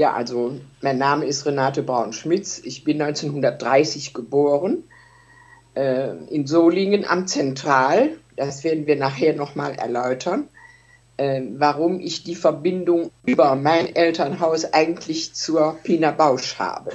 Ja, also mein Name ist Renate Braun-Schmitz. Ich bin 1930 geboren äh, in Solingen am Zentral. Das werden wir nachher nochmal erläutern, äh, warum ich die Verbindung über mein Elternhaus eigentlich zur Pina Bausch habe.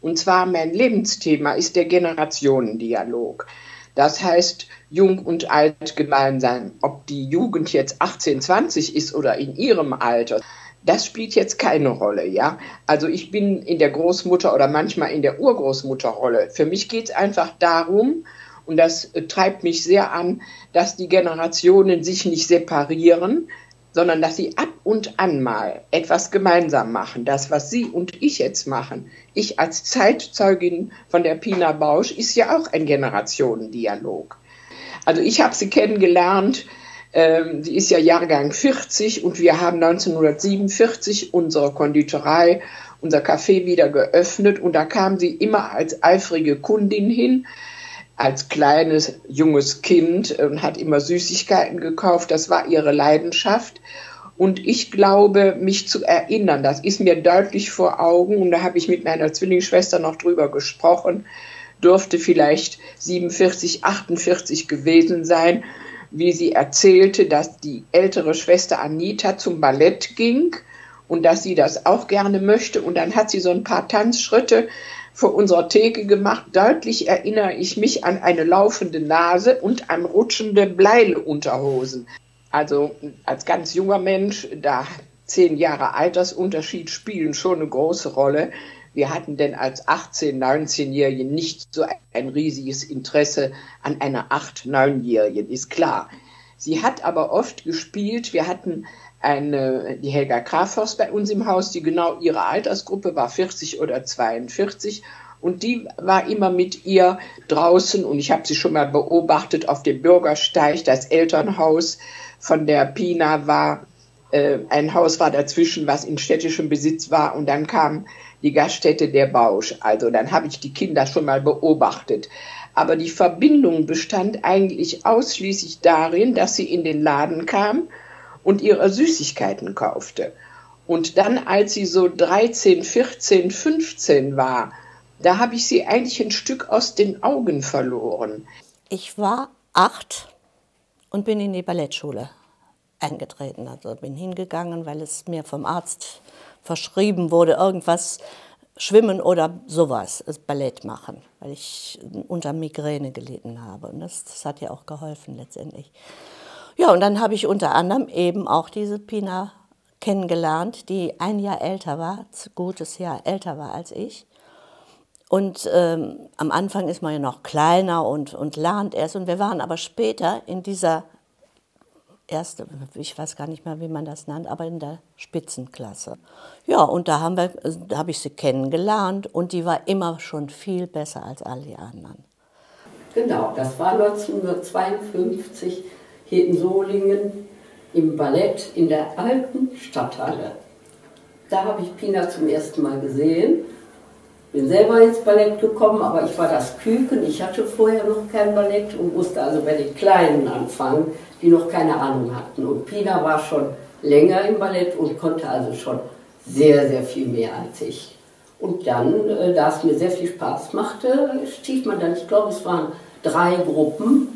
Und zwar mein Lebensthema ist der Generationendialog. Das heißt, jung und alt gemeinsam. Ob die Jugend jetzt 18, 20 ist oder in ihrem Alter, das spielt jetzt keine Rolle, ja. Also ich bin in der Großmutter oder manchmal in der Urgroßmutterrolle. Für mich geht es einfach darum, und das äh, treibt mich sehr an, dass die Generationen sich nicht separieren, sondern dass sie ab und an mal etwas gemeinsam machen. Das, was Sie und ich jetzt machen, ich als Zeitzeugin von der Pina Bausch, ist ja auch ein Generationendialog. Also ich habe sie kennengelernt, ähm, sie ist ja Jahrgang 40 und wir haben 1947 unsere Konditorei, unser Café wieder geöffnet und da kam sie immer als eifrige Kundin hin als kleines, junges Kind und hat immer Süßigkeiten gekauft. Das war ihre Leidenschaft. Und ich glaube, mich zu erinnern, das ist mir deutlich vor Augen, und da habe ich mit meiner Zwillingsschwester noch drüber gesprochen, dürfte vielleicht 47, 48 gewesen sein, wie sie erzählte, dass die ältere Schwester Anita zum Ballett ging und dass sie das auch gerne möchte. Und dann hat sie so ein paar Tanzschritte vor unserer Theke gemacht. Deutlich erinnere ich mich an eine laufende Nase und an rutschende Bleileunterhosen. Also als ganz junger Mensch, da zehn Jahre Altersunterschied spielen schon eine große Rolle. Wir hatten denn als 18-, 19-Jährige nicht so ein riesiges Interesse an einer 8-, 9-Jährigen, ist klar. Sie hat aber oft gespielt. Wir hatten eine, die Helga Grafhorst bei uns im Haus, die genau ihre Altersgruppe war 40 oder 42 und die war immer mit ihr draußen und ich habe sie schon mal beobachtet auf dem Bürgersteig. Das Elternhaus von der Pina war, äh, ein Haus war dazwischen, was in städtischem Besitz war und dann kam die Gaststätte der Bausch. Also dann habe ich die Kinder schon mal beobachtet. Aber die Verbindung bestand eigentlich ausschließlich darin, dass sie in den Laden kam und ihre Süßigkeiten kaufte. Und dann, als sie so 13, 14, 15 war, da habe ich sie eigentlich ein Stück aus den Augen verloren. Ich war acht und bin in die Ballettschule eingetreten. Also bin hingegangen, weil es mir vom Arzt verschrieben wurde, irgendwas schwimmen oder sowas, Ballett machen, weil ich unter Migräne gelitten habe. Und das, das hat ja auch geholfen letztendlich. Ja, und dann habe ich unter anderem eben auch diese Pina kennengelernt, die ein Jahr älter war, ein gutes Jahr älter war als ich. Und ähm, am Anfang ist man ja noch kleiner und, und lernt erst. Und wir waren aber später in dieser erste, ich weiß gar nicht mehr, wie man das nennt, aber in der Spitzenklasse. Ja, und da, haben wir, da habe ich sie kennengelernt und die war immer schon viel besser als alle die anderen. Genau, das war 1952 hier in Solingen im Ballett in der alten Stadthalle. Da habe ich Pina zum ersten Mal gesehen. Bin selber ins Ballett gekommen, aber ich war das Küken. Ich hatte vorher noch kein Ballett und musste also bei den Kleinen anfangen, die noch keine Ahnung hatten. Und Pina war schon länger im Ballett und konnte also schon sehr, sehr viel mehr als ich. Und dann, äh, da es mir sehr viel Spaß machte, stieg man dann, ich glaube, es waren drei Gruppen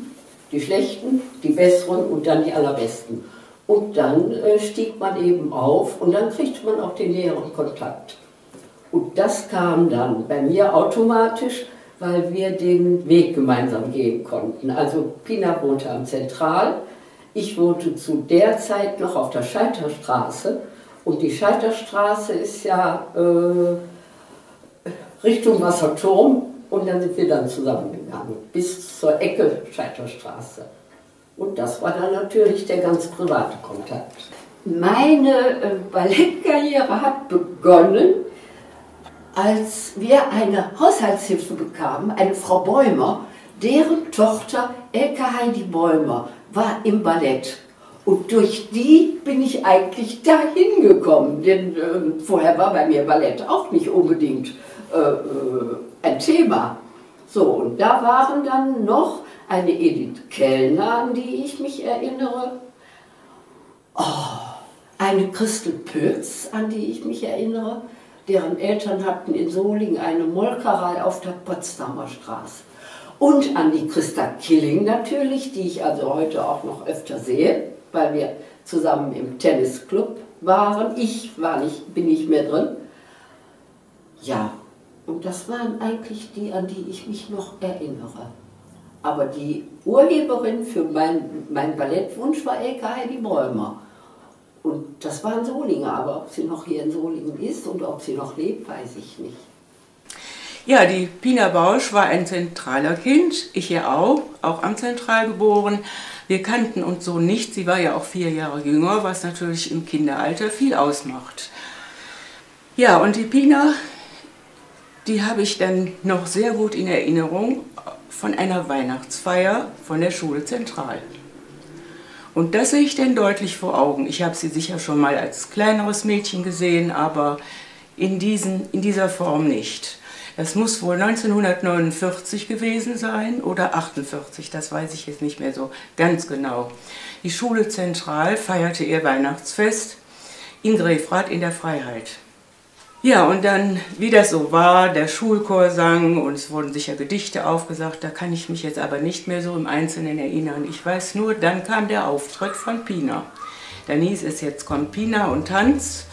die Schlechten, die Besseren und dann die Allerbesten. Und dann äh, stieg man eben auf und dann kriegte man auch den näheren Kontakt. Und das kam dann bei mir automatisch, weil wir den Weg gemeinsam gehen konnten. Also Pina wohnte am Zentral, ich wohnte zu der Zeit noch auf der Scheiterstraße und die Scheiterstraße ist ja äh, Richtung Wasserturm und dann sind wir dann zusammengegangen bis zur Ecke Scheiterstraße. Und das war dann natürlich der ganz private Kontakt. Meine äh, Ballettkarriere hat begonnen, als wir eine Haushaltshilfe bekamen, eine Frau Bäumer, deren Tochter Elke Heidi Bäumer war im Ballett. Und durch die bin ich eigentlich dahin gekommen, denn äh, vorher war bei mir Ballett auch nicht unbedingt äh, äh ein Thema. So, und da waren dann noch eine Edith Kellner, an die ich mich erinnere. Oh, eine Christel Pötz, an die ich mich erinnere. Deren Eltern hatten in Solingen eine Molkerei auf der Potsdamer Straße. Und an die Christa Killing natürlich, die ich also heute auch noch öfter sehe, weil wir zusammen im Tennisclub waren. Ich war nicht, bin nicht mehr drin. Ja, und das waren eigentlich die, an die ich mich noch erinnere. Aber die Urheberin für mein, mein Ballettwunsch war Elke Heidi Bräumer. Und das war in Solingen, aber ob sie noch hier in Solingen ist und ob sie noch lebt, weiß ich nicht. Ja, die Pina Bausch war ein zentraler Kind, ich ja auch, auch am Zentral geboren. Wir kannten uns so nicht, sie war ja auch vier Jahre jünger, was natürlich im Kinderalter viel ausmacht. Ja, und die Pina, die habe ich dann noch sehr gut in Erinnerung von einer Weihnachtsfeier von der Schule Zentral. Und das sehe ich denn deutlich vor Augen. Ich habe sie sicher schon mal als kleineres Mädchen gesehen, aber in, diesen, in dieser Form nicht. Das muss wohl 1949 gewesen sein oder 48, das weiß ich jetzt nicht mehr so ganz genau. Die Schule Zentral feierte ihr Weihnachtsfest in Grefrath in der Freiheit. Ja, und dann, wie das so war, der Schulchor sang und es wurden sicher Gedichte aufgesagt, da kann ich mich jetzt aber nicht mehr so im Einzelnen erinnern. Ich weiß nur, dann kam der Auftritt von Pina. Dann hieß es, jetzt kommt Pina und Tanz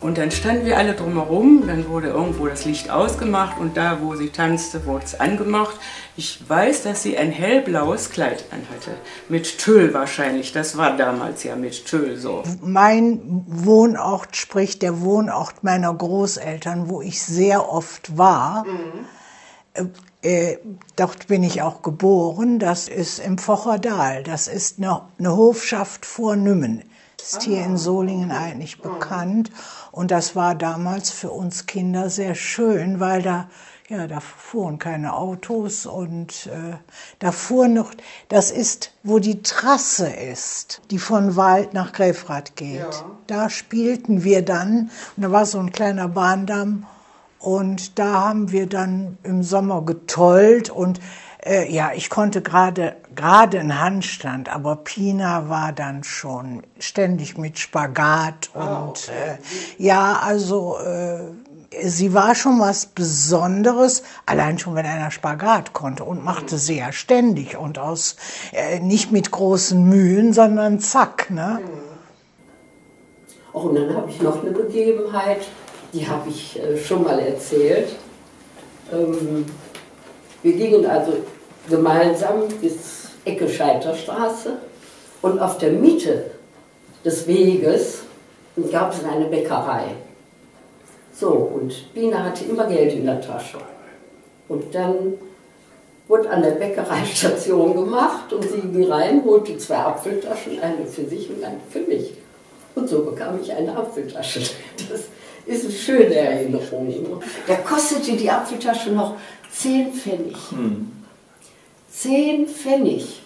und dann standen wir alle drumherum, dann wurde irgendwo das Licht ausgemacht und da, wo sie tanzte, wurde es angemacht. Ich weiß, dass sie ein hellblaues Kleid anhatte, mit Tüll wahrscheinlich. Das war damals ja mit Tüll so. Mein Wohnort, sprich der Wohnort meiner Großeltern, wo ich sehr oft war, mhm. äh, dort bin ich auch geboren, das ist im Focherdal. Das ist eine, eine Hofschaft vor Nümmen ist hier in Solingen eigentlich bekannt. Und das war damals für uns Kinder sehr schön, weil da, ja, da fuhren keine Autos und äh, da fuhr noch, das ist, wo die Trasse ist, die von Wald nach Grefrath geht. Ja. Da spielten wir dann, und da war so ein kleiner Bahndamm und da haben wir dann im Sommer getollt und äh, ja, ich konnte gerade gerade einen Handstand, aber Pina war dann schon ständig mit Spagat ah, und okay. äh, ja, also äh, sie war schon was Besonderes, allein schon wenn einer Spagat konnte und machte ja ständig und aus äh, nicht mit großen Mühen, sondern zack, ne? Oh, und dann habe ich noch eine Begebenheit, die habe ich äh, schon mal erzählt. Ähm, wir gingen also gemeinsam bis Ecke Scheiterstraße und auf der Mitte des Weges gab es eine Bäckerei. So, und Bina hatte immer Geld in der Tasche. Und dann wurde an der Bäckereistation gemacht und sie ging rein, holte zwei Apfeltaschen, eine für sich und eine für mich. Und so bekam ich eine Apfeltasche. Das ist eine schöne Erinnerung. Da kostete die Apfeltasche noch 10 Pfennig. Hm. Zehn Pfennig.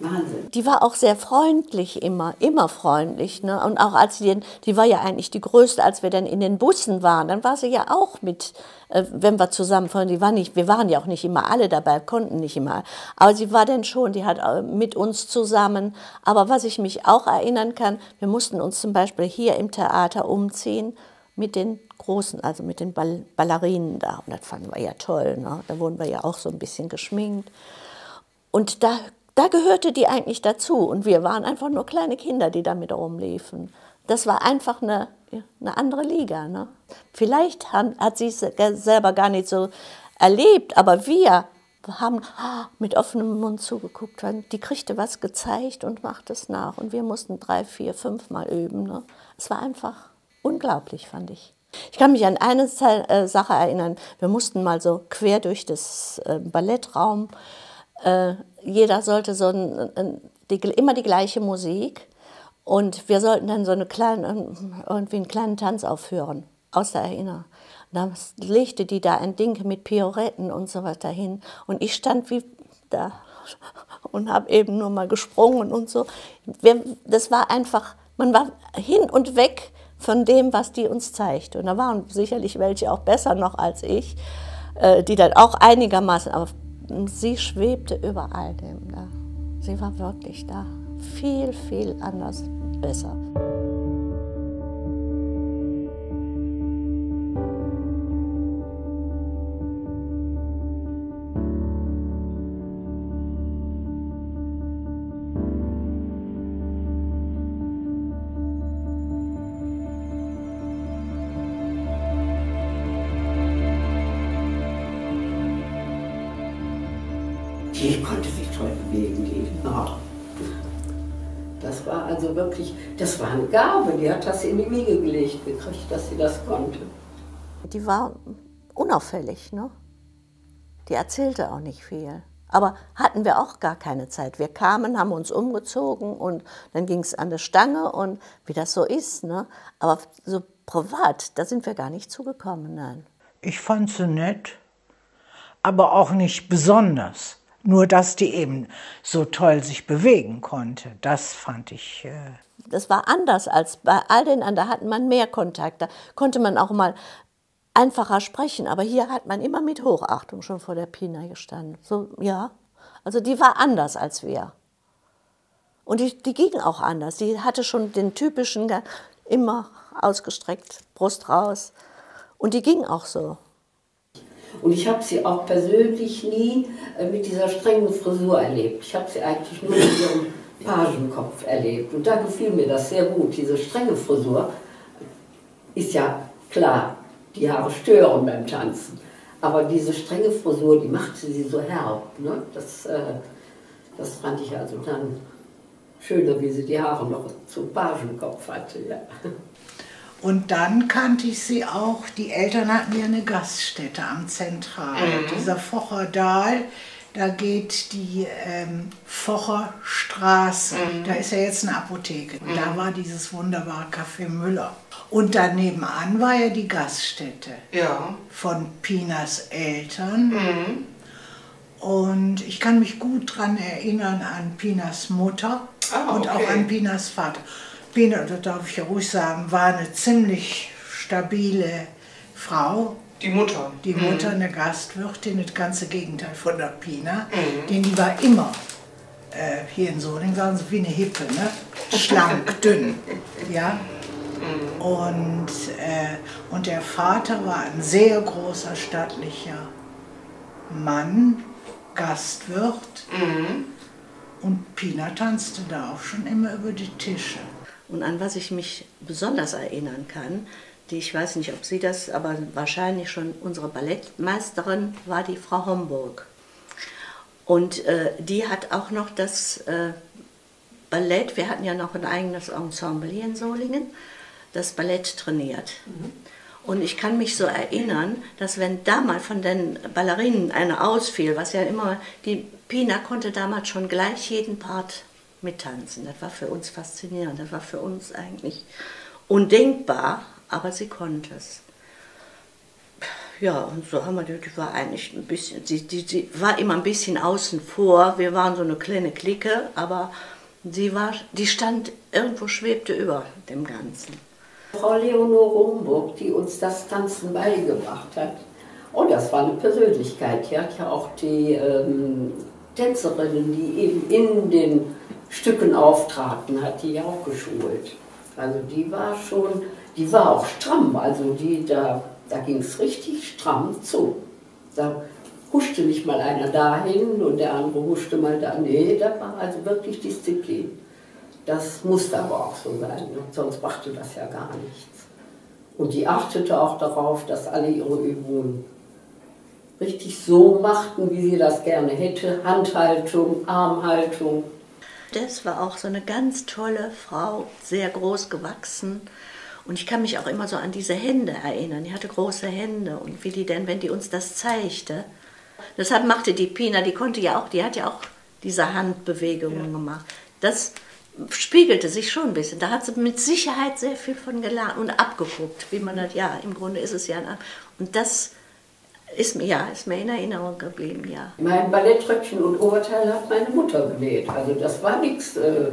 Wahnsinn. Die war auch sehr freundlich immer, immer freundlich. Ne? Und auch als sie, die war ja eigentlich die größte, als wir dann in den Bussen waren, dann war sie ja auch mit, äh, wenn wir zusammenfahren, die war nicht, wir waren ja auch nicht immer alle dabei, konnten nicht immer. Aber sie war dann schon, die hat äh, mit uns zusammen. Aber was ich mich auch erinnern kann, wir mussten uns zum Beispiel hier im Theater umziehen mit den Großen, also mit den Ball Ballerinen da. Und das fanden wir ja toll. Ne? Da wurden wir ja auch so ein bisschen geschminkt. Und da, da gehörte die eigentlich dazu. Und wir waren einfach nur kleine Kinder, die damit rumliefen. Das war einfach eine, eine andere Liga. Ne? Vielleicht hat, hat sie es selber gar nicht so erlebt, aber wir haben mit offenem Mund zugeguckt. Die kriegte was gezeigt und machte es nach. Und wir mussten drei, vier, fünf Mal üben. Ne? Es war einfach unglaublich, fand ich. Ich kann mich an eine äh, Sache erinnern. Wir mussten mal so quer durch das äh, Ballettraum. Äh, jeder sollte so ein, die, immer die gleiche Musik. Und wir sollten dann so eine kleine, irgendwie einen kleinen Tanz aufführen, aus der Erinnerung. Da legte die da ein Ding mit Pioretten und so weiter hin. Und ich stand wie da und habe eben nur mal gesprungen und so. Das war einfach, man war hin und weg von dem, was die uns zeigt. Und da waren sicherlich welche auch besser noch als ich, äh, die dann auch einigermaßen, aber sie schwebte über all dem da. Sie war wirklich da. Viel, viel anders besser. War eine Gabe, die hat das in die Wiege gelegt gekriegt, dass sie das konnte. Die war unauffällig, ne? Die erzählte auch nicht viel. Aber hatten wir auch gar keine Zeit. Wir kamen, haben uns umgezogen und dann ging es an der Stange und wie das so ist. Ne? Aber so privat, da sind wir gar nicht zugekommen, nein. Ich fand sie nett, aber auch nicht besonders. Nur, dass die eben so toll sich bewegen konnte, das fand ich. Äh Das war anders als bei all den anderen. Da hatten man mehr Kontakt. Da konnte man auch mal einfacher sprechen. Aber hier hat man immer mit Hochachtung schon vor der Pina gestanden. So, ja. Also die war anders als wir. Und die, die ging auch anders. Die hatte schon den typischen, immer ausgestreckt, Brust raus. Und die ging auch so. Und ich habe sie auch persönlich nie äh, mit dieser strengen Frisur erlebt. Ich habe sie eigentlich nur mit ihrem Pagenkopf erlebt. Und da gefiel mir das sehr gut. Diese strenge Frisur ist ja klar, die Haare stören beim Tanzen. Aber diese strenge Frisur, die machte sie so herb. Ne? Das, äh, das fand ich also dann schöner, wie sie die Haare noch zum Pagenkopf hatte. Ja. Und dann kannte ich sie auch, die Eltern hatten ja eine Gaststätte am Zentral. Mhm. Dieser Focherdal, da geht die ähm, Focher Straße. Mhm. Da ist ja jetzt eine Apotheke. Und da war dieses wunderbare Café Müller. Und da nebenan war ja die Gaststätte Ja. von Pinas Eltern. Und ich kann mich gut daran erinnern an Pinas Mutter Ah, und auch okay. an Pinas Vater. Pina, das darf ich ja ruhig sagen, war eine ziemlich stabile Frau. Die Mutter. Die Mutter, eine Gastwirtin, das ganze Gegenteil von der Pina. Denn die war immer, äh, hier in Solingen sagen sie wie eine Hippe, ne? schlank, dünn. Ja? Und, äh, und der Vater war ein sehr großer, stattlicher Mann, Gastwirt. Und Pina tanzte da auch schon immer über die Tische. Und an was ich mich besonders erinnern kann, die ich weiß nicht, ob Sie das, aber wahrscheinlich schon unsere Ballettmeisterin war die Frau Homburg. Und äh, die hat auch noch das äh, Ballett, wir hatten ja noch ein eigenes Ensemble hier in Solingen, das Ballett trainiert. Und ich kann mich so erinnern, dass wenn da mal von den Ballerinen eine ausfiel, was ja immer, die Pina konnte damals schon gleich jeden Part mittanzen. Das war für uns faszinierend, das war für uns eigentlich undenkbar, aber sie konnte es. Ja, und so haben wir, die die war eigentlich ein bisschen, sie, die, sie war immer ein bisschen außen vor. Wir waren so eine kleine Clique, aber sie war, die stand irgendwo, schwebte über dem Ganzen. Frau Leonore Rumburg, die uns das Tanzen beigebracht hat. Oh, das war eine Persönlichkeit. Die hat ja auch die ähm, Tänzerinnen, die eben in den Stücken auftraten, hat die ja auch geschult. Also die war schon, die war auch stramm. Also die, da, da ging es richtig stramm zu. Da huschte nicht mal einer dahin und der andere huschte mal da. Nee, da war also wirklich Disziplin. Das musste aber auch so sein, ne? sonst machte das ja gar nichts. Und die achtete auch darauf, dass alle ihre Übungen richtig so machten, wie sie das gerne hätte. Handhaltung, Armhaltung. Das war auch so eine ganz tolle Frau, sehr groß gewachsen. Und ich kann mich auch immer so an diese Hände erinnern. Die hatte große Hände und wie die denn, wenn die uns das zeigte. Deshalb machte die Pina, die konnte ja auch, die hat ja auch diese Handbewegungen gemacht. Das spiegelte sich schon ein bisschen. Da hat sie mit Sicherheit sehr viel von gelernt und abgeguckt, wie man das, ja, im Grunde ist es ja. ein- Und das ist mir, ja, ist mir in Erinnerung geblieben, ja. Mein Ballettröckchen und Oberteil hat meine Mutter genäht. Also das war nichts äh,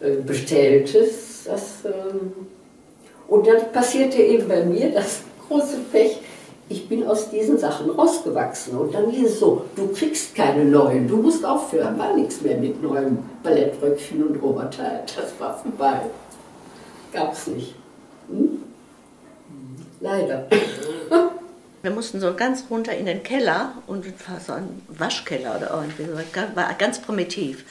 äh, Bestelltes. Das, ähm und dann passierte eben bei mir das große Pech. Ich bin aus diesen Sachen rausgewachsen. Und dann hieß es so, du kriegst keine neuen, du musst aufhören. War nichts mehr mit neuem Ballettröckchen und Oberteil. Das war vorbei. gab es nicht. Hm? Leider. Wir mussten so ganz runter in den Keller und es war so ein Waschkeller oder irgendwie so, war ganz primitiv.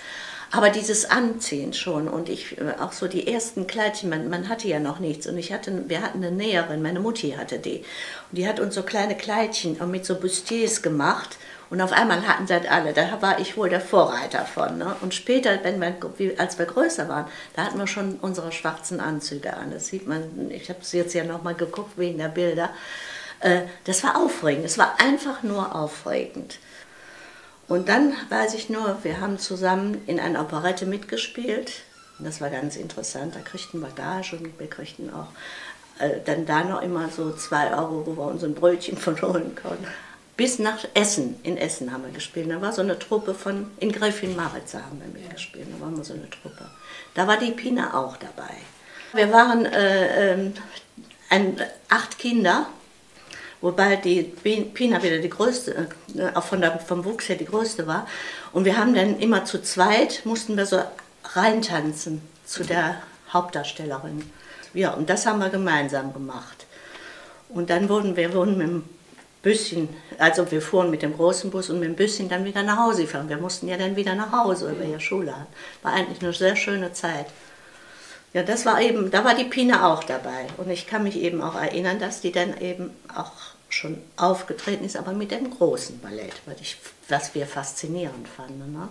Aber dieses Anziehen schon und ich äh, auch so die ersten Kleidchen, man, man hatte ja noch nichts und ich hatte, wir hatten eine Näherin, meine Mutti hatte die und die hat uns so kleine Kleidchen mit so Bustiers gemacht und auf einmal hatten sie das alle. Da war ich wohl der Vorreiter von. Ne? Und später, wenn wir, als wir größer waren, da hatten wir schon unsere schwarzen Anzüge an. Das sieht man, ich habe es jetzt ja nochmal geguckt wegen der Bilder. Äh, das war aufregend. Es war einfach nur aufregend. Und dann weiß ich nur, wir haben zusammen in einer Operette mitgespielt. Das war ganz interessant. Da kriegten wir Gage und wir kriegten auch äh, dann da noch immer so zwei Euro, wo wir uns ein Brötchen von holen konnten. Bis nach Essen, in Essen haben wir gespielt. Da war so eine Truppe von, in Gräfin Maritza haben wir mitgespielt, da waren wir so eine Truppe. Da war die Pina auch dabei. Wir waren äh, äh, ein, acht Kinder wobei die Pina wieder die größte, äh, auch von der, vom Wuchs her die größte war. Und wir haben dann immer zu zweit, mussten wir so reintanzen zu der Hauptdarstellerin. Ja, und das haben wir gemeinsam gemacht. Und dann wurden wir wurden mit dem Büsschen, also wir fuhren mit dem großen Bus und mit dem Büsschen dann wieder nach Hause fahren. Wir mussten ja dann wieder nach Hause, weil wir Schule hatten. War eigentlich eine sehr schöne Zeit. Ja, das war eben, da war die Pina auch dabei. Und ich kann mich eben auch erinnern, dass die dann eben auch schon aufgetreten ist, aber mit dem großen Ballett, was, ich, was wir faszinierend fanden. Ne?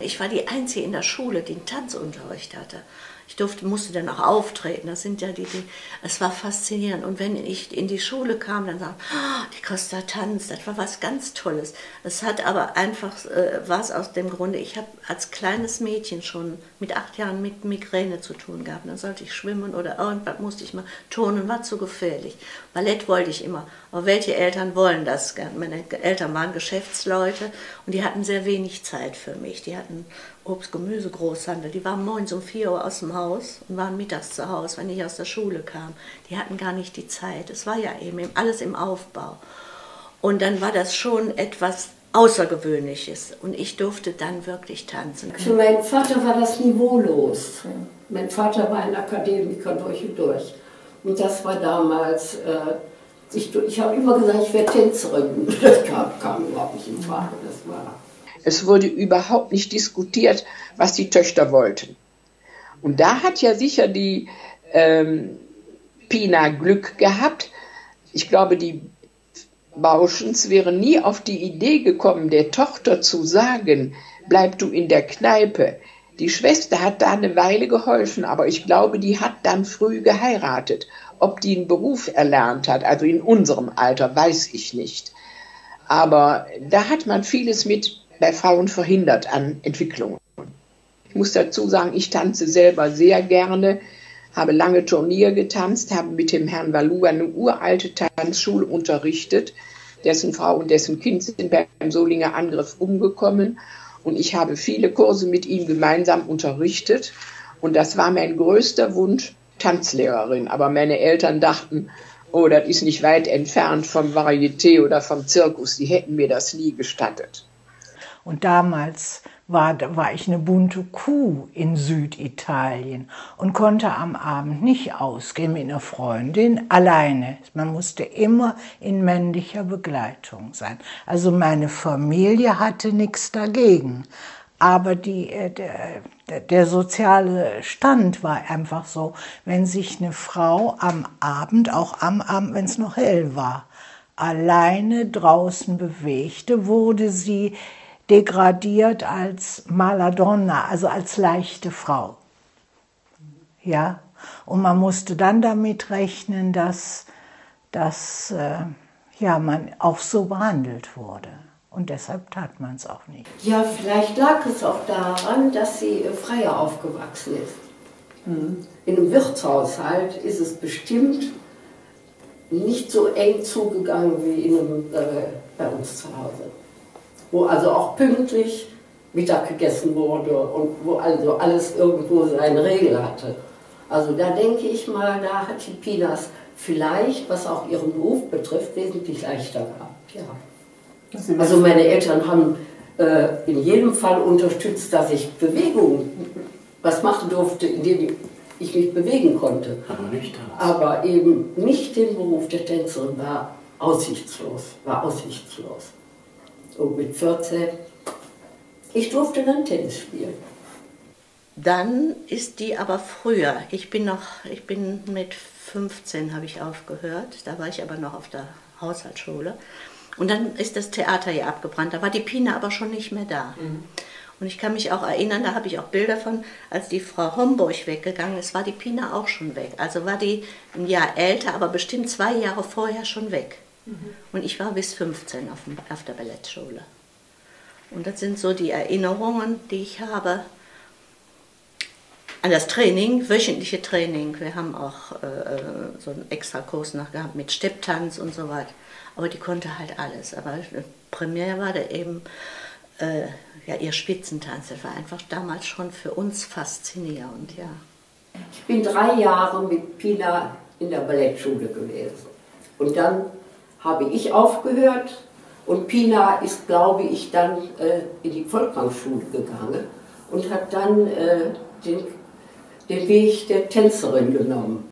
Ich war die Einzige in der Schule, die einen Tanzunterricht hatte. Ich durfte, musste dann auch auftreten. Das sind ja die, die, es war faszinierend. Und wenn ich in die Schule kam, dann sagten, oh, die Costa tanzt, das war was ganz Tolles. Es hat aber einfach, äh, war aus dem Grunde, ich habe als kleines Mädchen schon mit acht Jahren mit Migräne zu tun gehabt. Dann sollte ich schwimmen oder irgendwas musste ich mal turnen, war zu gefährlich. Ballett wollte ich immer. Aber welche Eltern wollen das? Meine Eltern waren Geschäftsleute und die hatten sehr wenig Zeit für mich. Die hatten Obst, Gemüse, Großhandel. Die waren morgens um 4 Uhr aus dem Haus und waren mittags zu Hause, wenn ich aus der Schule kam. Die hatten gar nicht die Zeit. Es war ja eben alles im Aufbau. Und dann war das schon etwas Außergewöhnliches. Und ich durfte dann wirklich tanzen. Für meinen Vater war das niveaulos. Mein Vater war ein Akademiker durch und durch. Und das war damals, äh, ich, ich habe immer gesagt, ich werde Tänzerin. Das kam, kam überhaupt nicht in Frage. Das war es wurde überhaupt nicht diskutiert, was die Töchter wollten. Und da hat ja sicher die ähm, Pina Glück gehabt. Ich glaube, die Bauschens wären nie auf die Idee gekommen, der Tochter zu sagen, bleib du in der Kneipe. Die Schwester hat da eine Weile geholfen, aber ich glaube, die hat dann früh geheiratet. Ob die einen Beruf erlernt hat, also in unserem Alter, weiß ich nicht. Aber da hat man vieles mit bei Frauen verhindert an Entwicklungen. Ich muss dazu sagen, ich tanze selber sehr gerne, habe lange Turnier getanzt, habe mit dem Herrn Valua eine uralte Tanzschule unterrichtet. Dessen Frau und dessen Kind sind beim Solinger Angriff umgekommen und ich habe viele Kurse mit ihm gemeinsam unterrichtet. Und das war mein größter Wunsch, Tanzlehrerin. Aber meine Eltern dachten, oh, das ist nicht weit entfernt vom Varieté oder vom Zirkus. Die hätten mir das nie gestattet. Und damals war, war ich eine bunte Kuh in Süditalien und konnte am Abend nicht ausgehen mit einer Freundin alleine. Man musste immer in männlicher Begleitung sein. Also meine Familie hatte nichts dagegen. Aber die, äh, der, der soziale Stand war einfach so, wenn sich eine Frau am Abend, auch am Abend, wenn es noch hell war, alleine draußen bewegte, wurde sie degradiert als Maladonna, also als leichte Frau. Ja, und man musste dann damit rechnen, dass, dass äh, ja, man auch so behandelt wurde. Und deshalb tat man es auch nicht. Ja, vielleicht lag es auch daran, dass sie freier aufgewachsen ist. Mhm. In einem Wirtshaushalt ist es bestimmt nicht so eng zugegangen wie in einem, äh, bei uns zu Hause wo also auch pünktlich Mittag gegessen wurde und wo also alles irgendwo seine Regel hatte. Also da denke ich mal, da hat die Pinas vielleicht, was auch ihren Beruf betrifft, wesentlich leichter gehabt. Ja. Also meine Eltern haben äh, in jedem Fall unterstützt, dass ich Bewegung was machen durfte, indem ich mich bewegen konnte. Aber nicht Tanz. Aber eben nicht den Beruf der Tänzerin war aussichtslos, war aussichtslos. Und mit 14, ich durfte dann Tennis spielen. Dann ist die aber früher. Ich bin noch, ich bin mit 15 habe ich aufgehört. Da war ich aber noch auf der Haushaltsschule. Und dann ist das Theater hier abgebrannt. Da war die Pina aber schon nicht mehr da. Und ich kann mich auch erinnern, da habe ich auch Bilder von, als die Frau Homburg weggegangen ist, war die Pina auch schon weg. Also war die ein Jahr älter, aber bestimmt zwei Jahre vorher schon weg. Und ich war bis 15 auf, dem, auf der Ballettschule. Und das sind so die Erinnerungen, die ich habe an das Training, wöchentliche Training. Wir haben auch äh, so einen extra Kurs noch gehabt mit Stepptanz und so weiter. Aber die konnte halt alles. Aber primär war da eben äh, ja, ihr Spitzentanz. Das war einfach damals schon für uns faszinierend, ja. Ich bin drei Jahre mit Pina in der Ballettschule gewesen. Und dann habe ich aufgehört und Pina ist, glaube ich, dann äh, in die Volkmangsschule gegangen und hat dann äh, den, den Weg der Tänzerin genommen.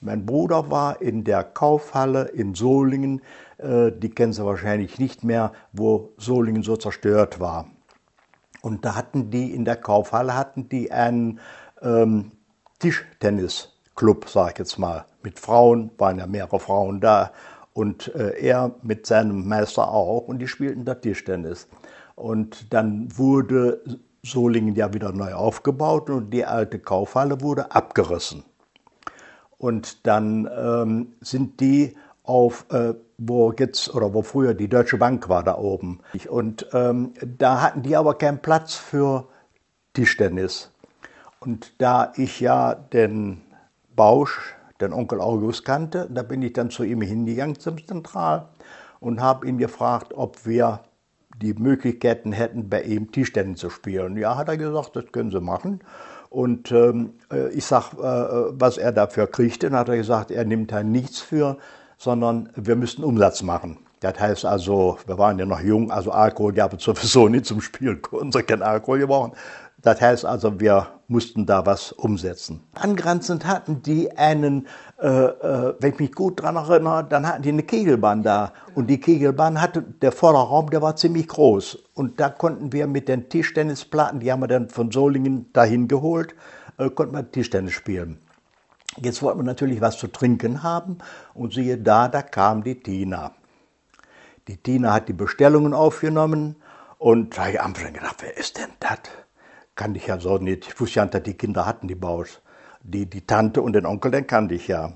Mein Bruder war in der Kaufhalle in Solingen, äh, die kennen Sie wahrscheinlich nicht mehr, wo Solingen so zerstört war. Und da hatten die in der Kaufhalle hatten die einen ähm, Tischtennisclub, sag ich jetzt mal, mit Frauen, waren ja mehrere Frauen da und äh, er mit seinem Meister auch und die spielten da Tischtennis. Und dann wurde Solingen ja wieder neu aufgebaut und die alte Kaufhalle wurde abgerissen. Und dann ähm, sind die auf, äh, wo jetzt oder wo früher die Deutsche Bank war da oben. Und ähm, da hatten die aber keinen Platz für Tischtennis. Und da ich ja den Bausch, den Onkel August kannte, da bin ich dann zu ihm hingegangen zum Zentral und habe ihn gefragt, ob wir die Möglichkeiten hätten, bei ihm Tischtennis zu spielen. Ja, hat er gesagt, das können Sie machen. Und ähm, ich sag, äh, was er dafür kriegt, dann hat er gesagt, er nimmt da nichts für, sondern wir müssten Umsatz machen. Das heißt also, wir waren ja noch jung, also Alkohol gab es sowieso nicht zum Spielen, konnten keinen Alkohol gebrauchen. Das heißt also, wir mussten da was umsetzen. Angrenzend hatten die einen, äh, äh, wenn ich mich gut daran erinnere, dann hatten die eine Kegelbahn da. Und die Kegelbahn hatte, der Vorderraum, der war ziemlich groß. Und da konnten wir mit den Tischtennisplatten, die haben wir dann von Solingen dahin geholt, äh, konnten wir Tischtennis spielen. Jetzt wollten wir natürlich was zu trinken haben und siehe da, da kam die Tina. Die Tina hat die Bestellungen aufgenommen und da habe ich am Anfang gedacht, wer ist denn das? Kannte ich ja so nicht. Ich wusste ja, dass die Kinder hatten, die Baus. Die, die Tante und den Onkel, den kannte ich ja.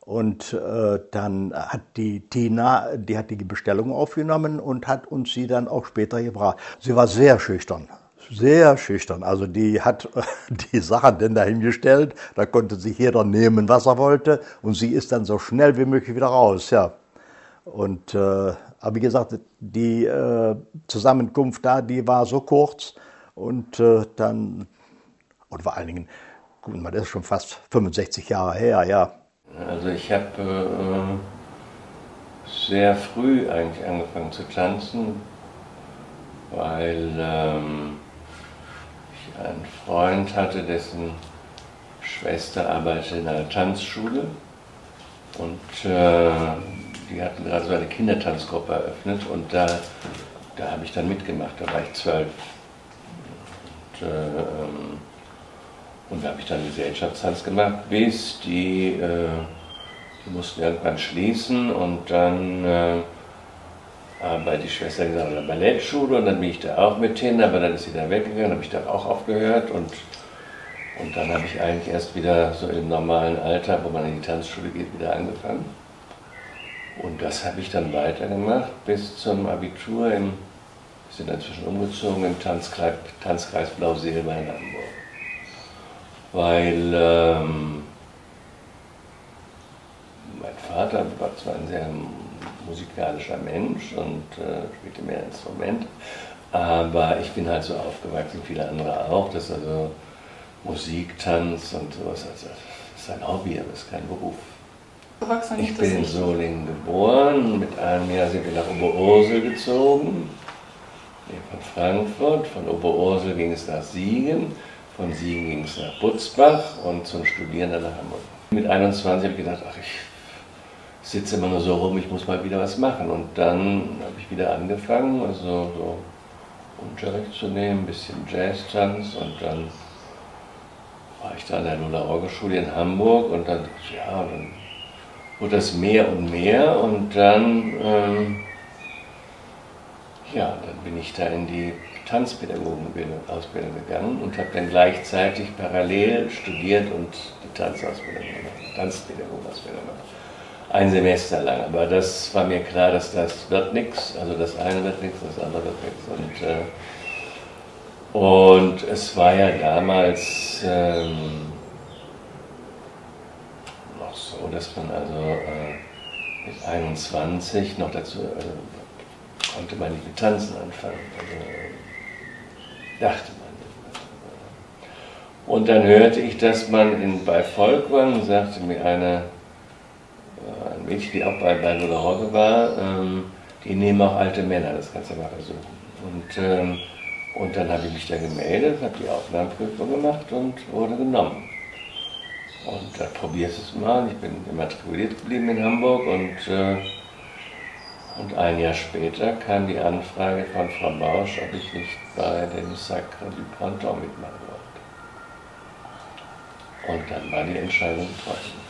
Und äh, dann hat die Tina, die hat die Bestellung aufgenommen und hat uns sie dann auch später gebracht. Sie war sehr schüchtern, sehr schüchtern. Also die hat die Sachen denn dahingestellt, da konnte sich jeder nehmen, was er wollte und sie ist dann so schnell wie möglich wieder raus, ja. Und äh, aber wie gesagt, die äh, Zusammenkunft da, die war so kurz und äh, dann und vor allen Dingen, gut, das ist schon fast 65 Jahre her, ja. Also ich habe äh, sehr früh eigentlich angefangen zu tanzen, weil ähm, ich einen Freund hatte, dessen Schwester arbeitete in einer Tanzschule und äh, die hatten gerade so eine Kindertanzgruppe eröffnet und da, da habe ich dann mitgemacht, da war ich zwölf. Und, äh, ähm, und da habe ich dann Gesellschaftstanz gemacht, bis die, äh, die mussten irgendwann schließen und dann äh, aber die Schwester gesagt, eine Ballettschule und dann bin ich da auch mit hin, aber dann ist sie da weggegangen, habe ich da auch aufgehört und, und dann habe ich eigentlich erst wieder so im normalen Alter, wo man in die Tanzschule geht, wieder angefangen. Und das habe ich dann weitergemacht bis zum Abitur. Im, sind inzwischen umgezogen im Tanzkreis, Tanzkreis Blau-Silber in Hamburg. Weil ähm, mein Vater war zwar ein sehr musikalischer Mensch und äh, spielte mehr Instrument. Aber ich bin halt so aufgewachsen, viele andere auch, dass also Musik, Tanz und sowas, also das ist ein Hobby, aber es ist kein Beruf. Ich bin in Solingen geboren, mit einem Jahr sind wir nach Oberursel gezogen, von Frankfurt. Von Oberursel ging es nach Siegen, Von Siegen ging es nach Butzbach und zum Studieren dann nach Hamburg. Mit 21 habe ich gedacht, ach, ich sitze immer nur so rum, ich muss mal wieder was machen. Und dann habe ich wieder angefangen, also so Unterricht zu nehmen, ein bisschen Jazz-Tanz und dann war ich da an der Nuller Orgelschule in Hamburg und dann, ja, dann wurde das mehr und mehr und dann, ähm, ja, dann bin ich da in die Tanzpädagogenausbildung gegangen und habe dann gleichzeitig parallel studiert und die Tanzausbildung gemacht, Tanzpädagogenausbildung gemacht. Ein Semester lang, aber das war mir klar, dass das wird nichts, also das eine wird nichts, das andere wird nichts. Und, äh, und es war ja damals ähm, noch so, dass man also äh, mit 21 noch dazu, also konnte man nicht mit Tanzen anfangen. Also, dachte man. Und dann hörte ich, dass man in, bei Volkwang, sagte mir eine, äh, ein Mädchen, die auch bei Bernhard Hogge war, ähm, die nehmen auch alte Männer, das kannst du mal versuchen. Und ähm, und dann habe ich mich da gemeldet, habe die Aufnahmeprüfung gemacht und wurde genommen. Und da probierst es mal. Ich bin immatrikuliert geblieben in Hamburg und, äh, und ein Jahr später kam die Anfrage von Frau Bausch, ob ich nicht bei dem Sacre du Printemps mitmachen wollte. Und dann war die Entscheidung getroffen.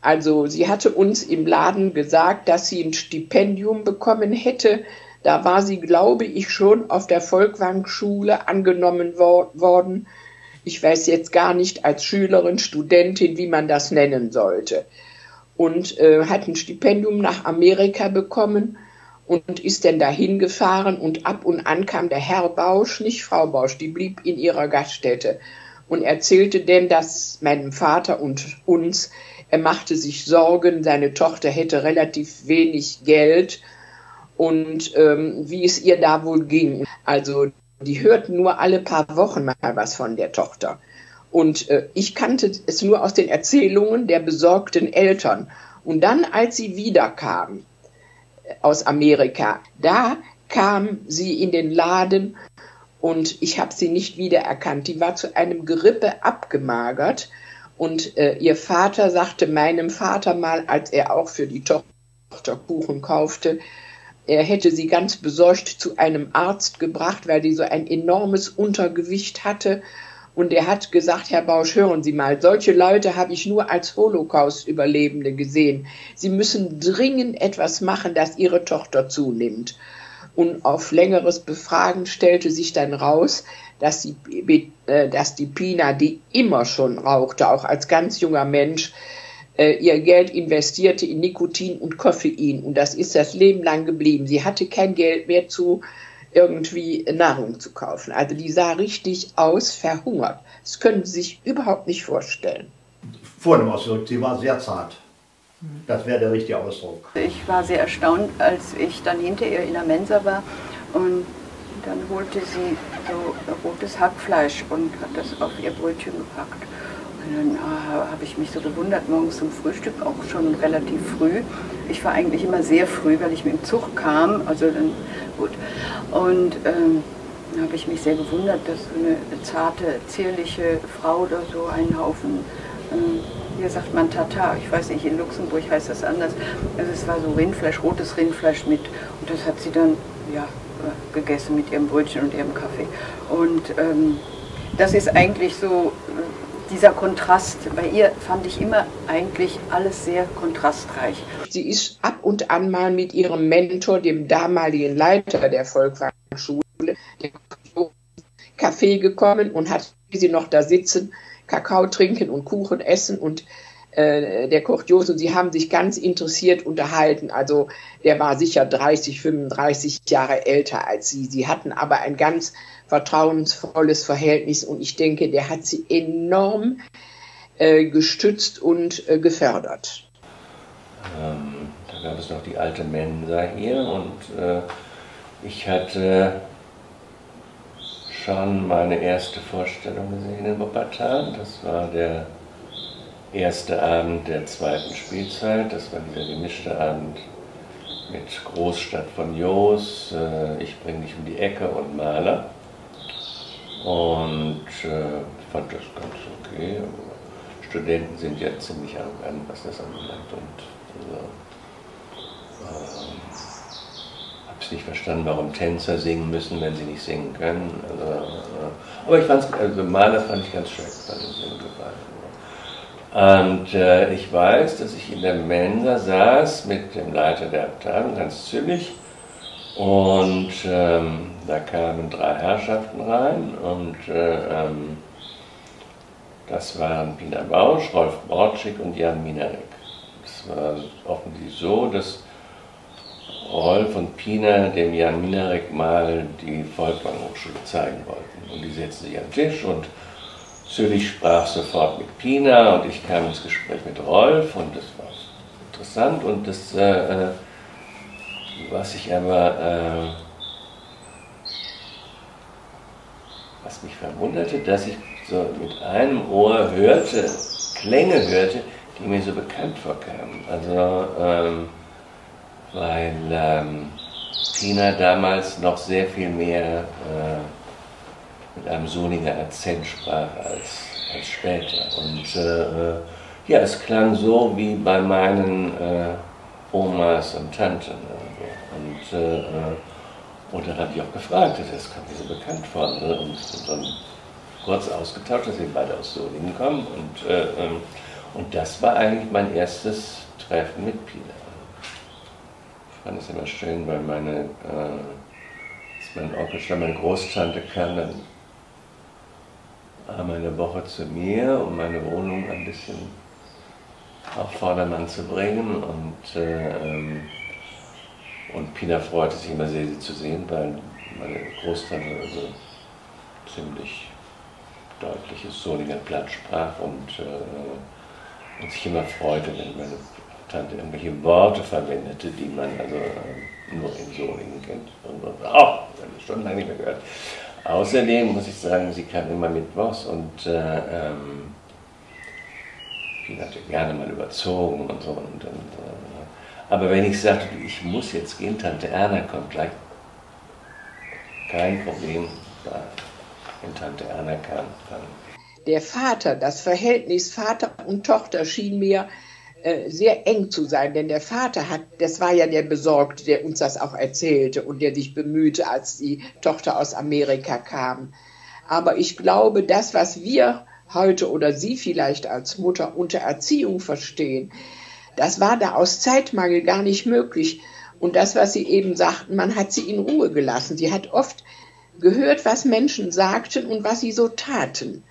Also sie hatte uns im Laden gesagt, dass sie ein Stipendium bekommen hätte da war sie, glaube ich, schon auf der Volkwang-Schule angenommen wor worden. Ich weiß jetzt gar nicht als Schülerin, Studentin, wie man das nennen sollte. Und äh, hat ein Stipendium nach Amerika bekommen und ist dann dahin gefahren und ab und an kam der Herr Bausch, nicht Frau Bausch, die blieb in ihrer Gaststätte und erzählte denn, dass meinem Vater und uns, er machte sich Sorgen, seine Tochter hätte relativ wenig Geld und ähm, wie es ihr da wohl ging. Also die hörten nur alle paar Wochen mal was von der Tochter. Und äh, ich kannte es nur aus den Erzählungen der besorgten Eltern. Und dann, als sie wiederkam äh, aus Amerika, da kam sie in den Laden und ich habe sie nicht wiedererkannt. Die war zu einem Gerippe abgemagert und äh, ihr Vater sagte meinem Vater mal, als er auch für die Tochter Kuchen kaufte, er hätte sie ganz besorgt zu einem Arzt gebracht, weil die so ein enormes Untergewicht hatte. Und er hat gesagt, Herr Bausch, hören Sie mal, solche Leute habe ich nur als Holocaust-Überlebende gesehen. Sie müssen dringend etwas machen, dass Ihre Tochter zunimmt. Und auf längeres Befragen stellte sich dann raus, dass die, äh, dass die Pina, die immer schon rauchte, auch als ganz junger Mensch, äh, ihr Geld investierte in Nikotin und Koffein und das ist das Leben lang geblieben. Sie hatte kein Geld mehr zu irgendwie Nahrung zu kaufen. Also die sah richtig aus, verhungert. Das können Sie sich überhaupt nicht vorstellen. Vor dem Ausdruck, sie war sehr zart. Das wäre der richtige Ausdruck. Ich war sehr erstaunt, als ich dann hinter ihr in der Mensa war und dann holte sie so rotes Hackfleisch und hat das auf ihr Brötchen gepackt. Und dann ah, habe ich mich so gewundert, morgens zum Frühstück, auch schon relativ früh. Ich war eigentlich immer sehr früh, weil ich mit dem Zug kam, also dann, gut. Und ähm, dann habe ich mich sehr gewundert, dass so eine zarte, zierliche Frau da so einen Haufen, ähm, hier sagt man Tata, ich weiß nicht, in Luxemburg heißt das anders. Also es war so Rindfleisch, rotes Rindfleisch mit und das hat sie dann, ja, äh, gegessen mit ihrem Brötchen und ihrem Kaffee. Und ähm, das ist eigentlich so dieser Kontrast, bei ihr fand ich immer eigentlich alles sehr kontrastreich. Sie ist ab und an mal mit ihrem Mentor, dem damaligen Leiter der Volkswagenschule, Kaffee gekommen und hat sie noch da sitzen, Kakao trinken und Kuchen essen und äh, der Kurtios und sie haben sich ganz interessiert unterhalten. Also der war sicher 30, 35 Jahre älter als sie. Sie hatten aber ein ganz vertrauensvolles Verhältnis und ich denke, der hat sie enorm äh, gestützt und äh, gefördert. Ähm, da gab es noch die alte Mensa hier und äh, ich hatte schon meine erste Vorstellung gesehen in Wuppertal. Das war der erste Abend der zweiten Spielzeit. Das war dieser gemischte Abend mit Großstadt von Joos, äh, Ich bringe dich um die Ecke und Maler. Und äh, fand das ganz okay. Studenten sind ja ziemlich arrogant, was das anbelangt. Und also, äh, habe es nicht verstanden, warum Tänzer singen müssen, wenn sie nicht singen können. Also, äh, aber ich fand es, also Maler fand ich ganz schön, fand ich mir gefallen. Und äh, ich weiß, dass ich in der Mensa saß mit dem Leiter der Abteilung, Hans Züllig, und ähm, da kamen drei Herrschaften rein und äh, ähm, das waren Pina Bausch, Rolf Borczyk und Jan Minarek. Es war offensichtlich so, dass Rolf und Pina dem Jan Minarek mal die Volkwang Hochschule zeigen wollten. Und die setzten sich am Tisch und Zürich sprach sofort mit Pina und ich kam ins Gespräch mit Rolf und das war interessant und das äh, äh was ich aber, äh, was mich verwunderte, dass ich so mit einem Ohr hörte, Klänge hörte, die mir so bekannt vorkamen. Also, ähm, weil ähm, Tina damals noch sehr viel mehr äh, mit einem Solinger Akzent sprach als, als später. Und äh, ja, es klang so wie bei meinen äh, Omas und Tanten. Und, äh, und dann habe ich auch gefragt, das kommt mir so bekannt vor. Ne? Und dann kurz ausgetauscht, dass wir beide aus Solingen kommen. Und, äh, ähm, und das war eigentlich mein erstes Treffen mit Pina. Ich fand es immer schön, weil meine, äh, mein Onkel meine Großtante kam, dann einmal eine Woche zu mir, um meine Wohnung ein bisschen auf Vordermann zu bringen. Und, äh, ähm, und Pina freute sich immer sehr, sie zu sehen, weil meine Großtante also ziemlich deutliches Solinger Platt sprach und, äh, und sich immer freute, wenn meine Tante irgendwelche Worte verwendete, die man also äh, nur in Solingen kennt. Und, und oh, das habe ich stundenlang nicht mehr gehört. Außerdem muss ich sagen, sie kam immer mit was und äh, ähm, Hat ja gerne mal überzogen und so. Und, und, äh, aber wenn ich sagte, ich muss jetzt gehen, Tante Erna kommt gleich, kein Problem, wenn Tante Erna kam, dann. Der Vater, das Verhältnis Vater und Tochter schien mir äh, sehr eng zu sein, denn der Vater hat, das war ja der Besorgte, der uns das auch erzählte und der sich bemühte, als die Tochter aus Amerika kam. Aber ich glaube, das, was wir heute oder Sie vielleicht als Mutter unter Erziehung verstehen, das war da aus Zeitmangel gar nicht möglich. Und das, was Sie eben sagten, man hat sie in Ruhe gelassen. Sie hat oft gehört, was Menschen sagten und was sie so taten.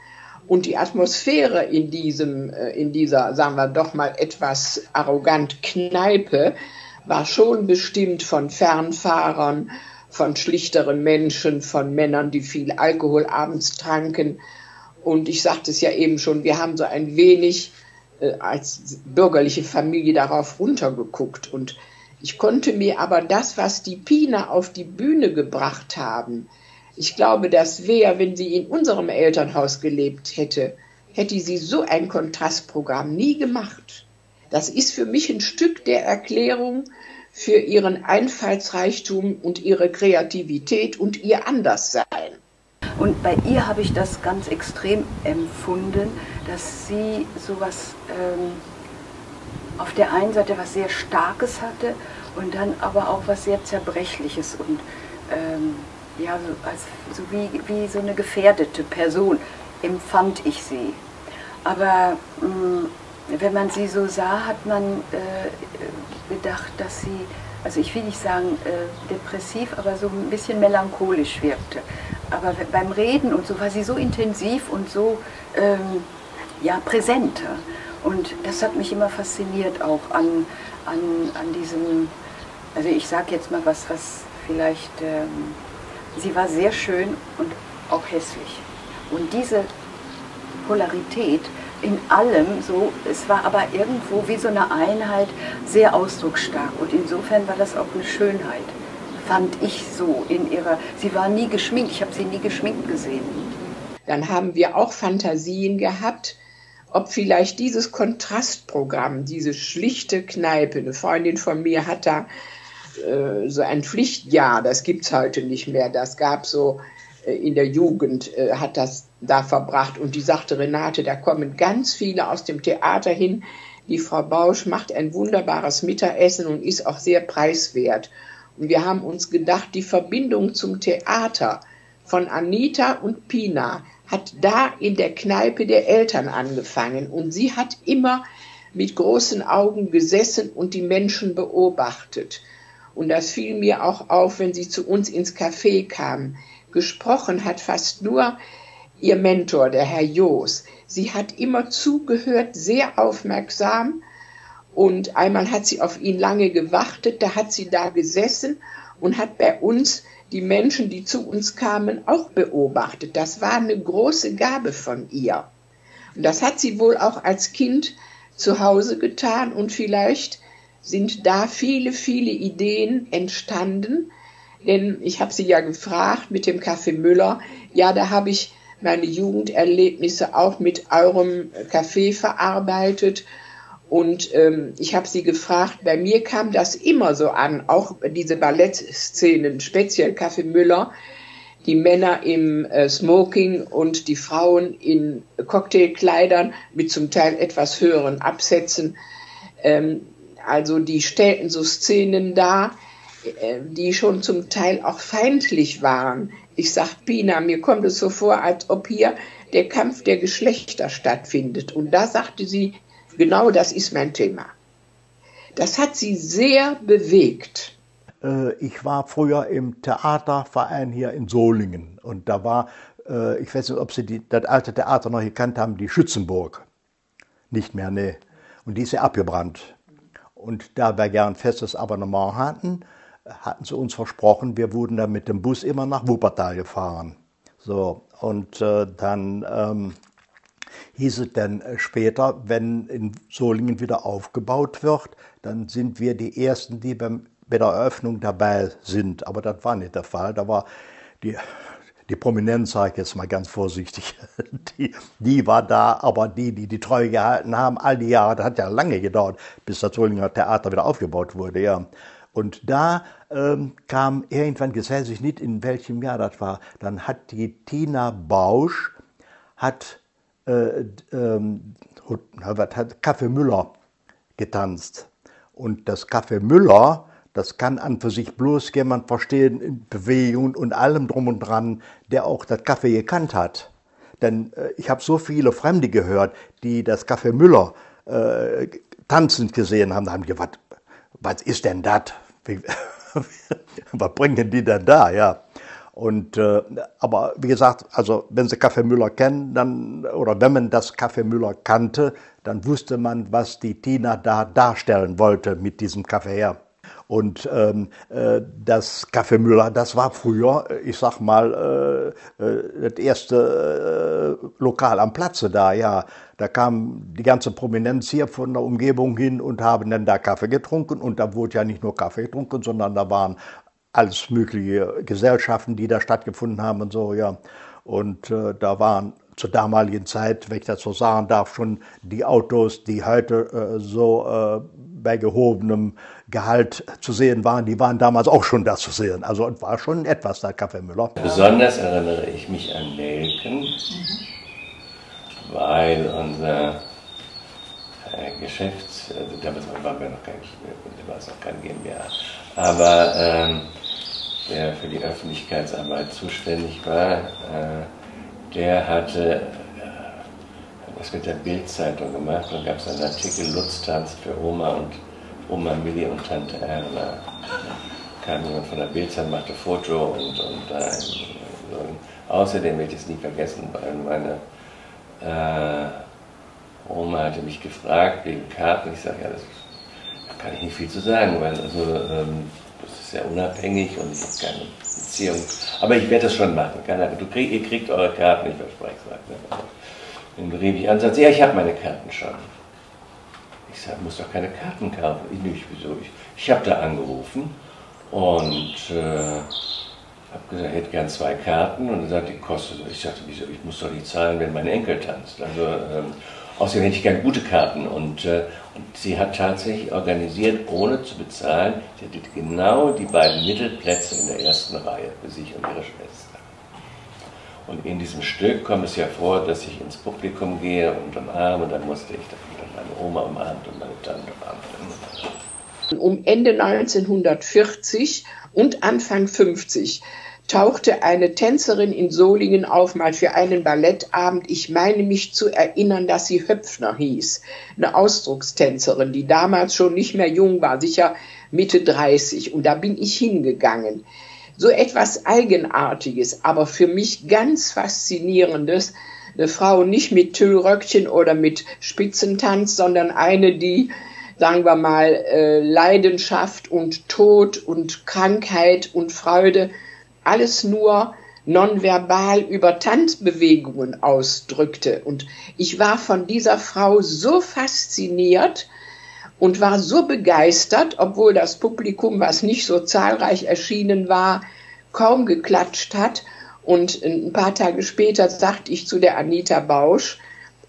Und die Atmosphäre in diesem, äh, in dieser, sagen wir doch mal etwas arrogant Kneipe, war schon bestimmt von Fernfahrern, von schlichteren Menschen, von Männern, die viel Alkohol abends tranken und ich sagte es ja eben schon, wir haben so ein wenig äh, als bürgerliche Familie darauf runtergeguckt. Und ich konnte mir aber das, was die Pina auf die Bühne gebracht haben, ich glaube, das wäre, wenn sie in unserem Elternhaus gelebt hätte, hätte sie so ein Kontrastprogramm nie gemacht. Das ist für mich ein Stück der Erklärung für ihren Einfallsreichtum und ihre Kreativität und ihr Anderssein. Und bei ihr habe ich das ganz extrem empfunden, dass sie sowas ähm, auf der einen Seite was sehr Starkes hatte und dann aber auch was sehr Zerbrechliches und ähm, ja, so, als, so wie, wie so eine gefährdete Person empfand ich sie. Aber mh, mm, wenn man sie so sah, hat man äh, gedacht, dass sie, also ich will nicht sagen äh, depressiv, aber so ein bisschen melancholisch wirkte aber beim Reden und so war sie so intensiv und so ähm, ja, präsent. Und das hat mich immer fasziniert auch an, an, an diesem, also ich sage jetzt mal was, was vielleicht, ähm, sie war sehr schön und auch hässlich. Und diese Polarität in allem so, es war aber irgendwo wie so eine Einheit sehr ausdrucksstark. Und insofern war das auch eine Schönheit fand ich so in ihrer. Sie war nie geschminkt, ich habe sie nie geschminkt gesehen. Dann haben wir auch Fantasien gehabt, ob vielleicht dieses Kontrastprogramm, diese schlichte Kneipe, eine Freundin von mir hat da äh, so ein Pflichtjahr, das gibt es heute nicht mehr. Das gab so äh, in der Jugend äh, hat das da verbracht. Und die sagte, Renate, da kommen ganz viele aus dem Theater hin. Die Frau Bausch macht ein wunderbares Mittagessen und ist auch sehr preiswert. Und wir haben uns gedacht, die Verbindung zum Theater von Anita und Pina hat da in der Kneipe der Eltern angefangen. Und sie hat immer mit großen Augen gesessen und die Menschen beobachtet. Und das fiel mir auch auf, wenn sie zu uns ins Café kam. Gesprochen hat fast nur ihr Mentor, der Herr Joos. Sie hat immer zugehört, sehr aufmerksam. Und einmal hat sie auf ihn lange gewartet, da hat sie da gesessen und hat bei uns die Menschen, die zu uns kamen, auch beobachtet. Das war eine große Gabe von ihr. Und das hat sie wohl auch als Kind zu Hause getan und vielleicht sind da viele, viele Ideen entstanden. Denn ich habe sie ja gefragt mit dem Café Müller. Ja, da habe ich meine Jugenderlebnisse auch mit eurem Café verarbeitet. Und ähm, ich habe sie gefragt, bei mir kam das immer so an, auch diese Ballettszenen, speziell Café Müller, die Männer im äh, Smoking und die Frauen in Cocktailkleidern mit zum Teil etwas höheren Absätzen. Ähm, also die stellten so Szenen dar, äh, die schon zum Teil auch feindlich waren. Ich sag Pina, mir kommt es so vor, als ob hier der Kampf der Geschlechter stattfindet. Und da sagte sie, genau das ist mein Thema. Das hat sie sehr bewegt. Äh, ich war früher im Theaterverein hier in Solingen und da war, äh, ich weiß nicht, ob Sie die, das alte Theater noch gekannt haben, die Schützenburg. Nicht mehr, ne. Und die ist ja abgebrannt. Und da wir gern festes Abonnement hatten, hatten sie uns versprochen, wir wurden dann mit dem Bus immer nach Wuppertal gefahren. So, und äh, dann ähm, hieß es dann später, wenn in Solingen wieder aufgebaut wird, dann sind wir die Ersten, die beim bei der Eröffnung dabei sind. Aber das war nicht der Fall. Da war die, die Prominenz, sage ich jetzt mal ganz vorsichtig, die, die war da, aber die, die die Treue gehalten haben, all die Jahre, das hat ja lange gedauert, bis das Solinger Theater wieder aufgebaut wurde, ja. Und da ähm, kam irgendwann, ich weiß ich nicht, in welchem Jahr das war, dann hat die Tina Bausch, hat, äh, ähm, hat Kaffee Müller getanzt. Und das Kaffee Müller, das kann an für sich bloß jemand verstehen in Bewegungen und allem drum und dran, der auch das Kaffee gekannt hat. Denn äh, ich habe so viele Fremde gehört, die das Kaffee Müller äh, tanzend gesehen haben. Da haben die gesagt, was ist denn das? was bringen die denn da? Ja. Und, äh, aber wie gesagt, also wenn Sie Kaffee Müller kennen, dann, oder wenn man das Kaffee Müller kannte, dann wusste man, was die Tina da darstellen wollte mit diesem Kaffee her. Und ähm, äh, das Café Müller, das war früher, ich sag mal, äh, äh, das erste äh, Lokal am Platze da, ja. Da kam die ganze Prominenz hier von der Umgebung hin und haben dann da Kaffee getrunken. Und da wurde ja nicht nur Kaffee getrunken, sondern da waren alles mögliche Gesellschaften, die da stattgefunden haben und so, ja. Und äh, da waren zur damaligen Zeit, wenn ich das so sagen darf, schon die Autos, die heute äh, so äh, bei gehobenem Gehalt zu sehen waren, die waren damals auch schon da zu sehen. Also war schon etwas da, Kaffee Müller. Besonders erinnere ich mich an Nelken, weil unser äh, Geschäfts, also damals waren wir noch kein, war es noch kein GmbH, aber ähm, der für die Öffentlichkeitsarbeit zuständig war, äh, der hatte äh, was mit der Bildzeitung gemacht und gab es einen Artikel Lutz tanzt für Oma und Oma Millie und Tante Erna. Kam jemand von der Bildzeitung, machte Foto und, und äh, so. außerdem werde ich es nie vergessen, weil meine äh, Oma hatte mich gefragt wegen Karten. Ich sage, ja, das kann ich nicht viel zu sagen, weil also, ähm, sehr unabhängig und ich habe keine Beziehung. Aber ich werde das schon machen. Du krieg, ihr kriegt eure Karten, ich verspreche es. Ne? Dann rief ich an und sagte, ja, ich habe meine Karten schon. Ich sage, muss doch keine Karten kaufen. Ich nicht, wieso? Ich, ich habe da angerufen und äh, habe gesagt, ich hätte gern zwei Karten und dann sagte, die kostet. Ich sagte, wieso? Ich muss doch nicht zahlen, wenn mein Enkel tanzt. Also ähm, außerdem hätte ich gern gute Karten und, äh, und sie hat tatsächlich organisiert, ohne zu bezahlen. Sie hatte genau die beiden Mittelplätze in der ersten Reihe für sich und ihre Schwester. Und in diesem Stück kommt es ja vor, dass ich ins Publikum gehe und umarme, dann musste ich dann meine Oma umarmt und meine Tante umarmt. Um Ende 1940 und Anfang 50 tauchte eine Tänzerin in Solingen auf, mal für einen Ballettabend. Ich meine mich zu erinnern, dass sie Höpfner hieß. Eine Ausdruckstänzerin, die damals schon nicht mehr jung war, sicher Mitte 30. Und da bin ich hingegangen. So etwas Eigenartiges, aber für mich ganz Faszinierendes. Eine Frau nicht mit Tüllröckchen oder mit Spitzentanz, sondern eine, die sagen wir mal, äh, Leidenschaft und Tod und Krankheit und Freude alles nur nonverbal über Tanzbewegungen ausdrückte. Und ich war von dieser Frau so fasziniert und war so begeistert, obwohl das Publikum, was nicht so zahlreich erschienen war, kaum geklatscht hat. Und ein paar Tage später sagte ich zu der Anita Bausch,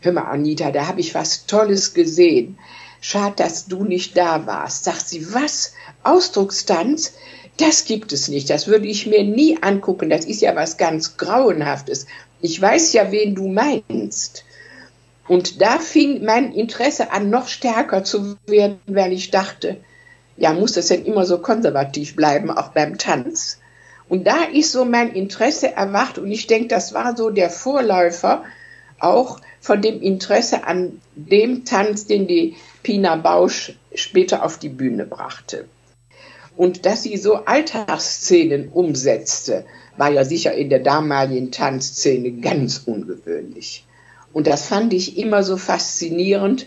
hör mal Anita, da habe ich was Tolles gesehen. Schade, dass du nicht da warst. Sagt sie, was? Ausdruckstanz? Das gibt es nicht. Das würde ich mir nie angucken. Das ist ja was ganz Grauenhaftes. Ich weiß ja, wen du meinst. Und da fing mein Interesse an, noch stärker zu werden, weil ich dachte, ja, muss das denn immer so konservativ bleiben, auch beim Tanz? Und da ist so mein Interesse erwacht und ich denke, das war so der Vorläufer auch von dem Interesse an dem Tanz, den die Pina Bausch später auf die Bühne brachte. Und dass sie so Alltagsszenen umsetzte, war ja sicher in der damaligen Tanzszene ganz ungewöhnlich. Und das fand ich immer so faszinierend,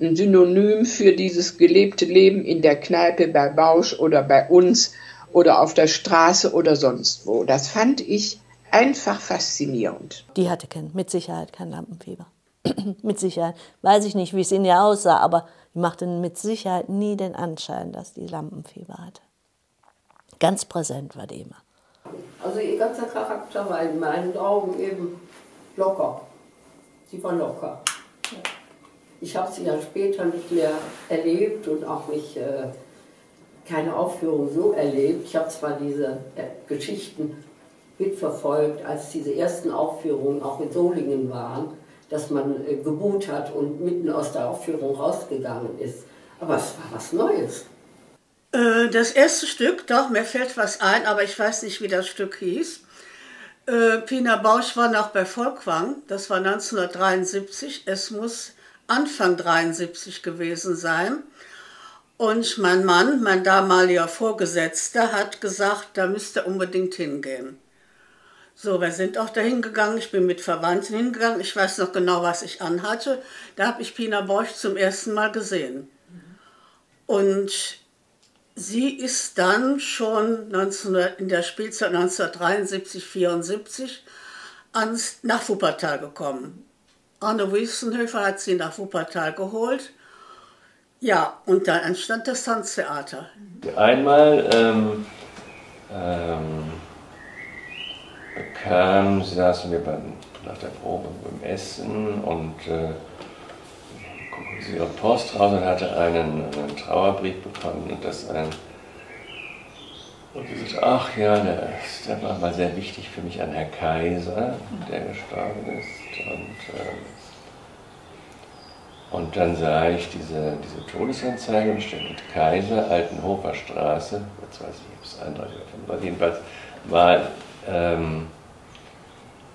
ein Synonym für dieses gelebte Leben in der Kneipe bei Bausch oder bei uns oder auf der Straße oder sonst wo. Das fand ich einfach faszinierend. Die hatte kein, mit Sicherheit kein Lampenfieber. mit Sicherheit. Weiß ich nicht, wie es in ihr aussah, aber die machte mit Sicherheit nie den Anschein, dass die Lampenfieber hatte. Ganz präsent war die immer. Also ihr ganzer Charakter war in meinen Augen eben locker. Sie war locker. Ich habe sie ja später nicht mehr erlebt und auch nicht äh, keine Aufführung so erlebt. Ich habe zwar diese äh, Geschichten mitverfolgt, als diese ersten Aufführungen auch in Solingen waren, dass man äh, gebuht hat und mitten aus der Aufführung rausgegangen ist. Aber es war was Neues. Äh, das erste Stück, doch, mir fällt was ein, aber ich weiß nicht, wie das Stück hieß. Äh, Pina Bausch war noch bei Volkwang, das war 1973. Es muss Anfang 73 gewesen sein. Und mein Mann, mein damaliger Vorgesetzter, hat gesagt, da müsste unbedingt hingehen. So, wir sind auch dahin gegangen. Ich bin mit Verwandten hingegangen. Ich weiß noch genau, was ich anhatte. Da habe ich Pina Bausch zum ersten Mal gesehen. Und Sie ist dann schon 19, in der Spielzeit 1973, 74 ans, nach Wuppertal gekommen. Arne Wüstenhöfer hat sie nach Wuppertal geholt. Ja, und dann entstand das Tanztheater. Einmal ähm, ähm, bekam, saßen wir beim, nach der Probe beim Essen und äh, sie ihre Post raus und hatte einen, einen Trauerbrief bekommen und das ein und sie sagte, ach ja, der, der, war mal sehr wichtig für mich an Herr Kaiser, der gestorben ist. Und, äh, und dann sah ich diese, diese Todesanzeige und steht mit Kaiser, Altenhofer Straße, jetzt weiß ich, ob es 31 oder 35, jedenfalls war, ähm,